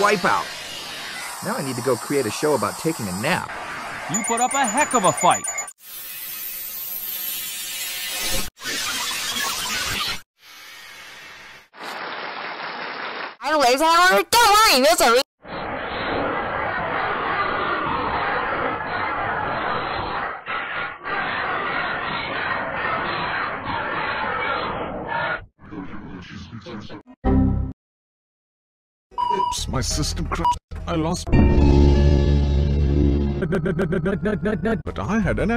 wipeout. Now I need to go create a show about taking a nap. You put up a heck of a fight. My system crashed. I lost. But I had an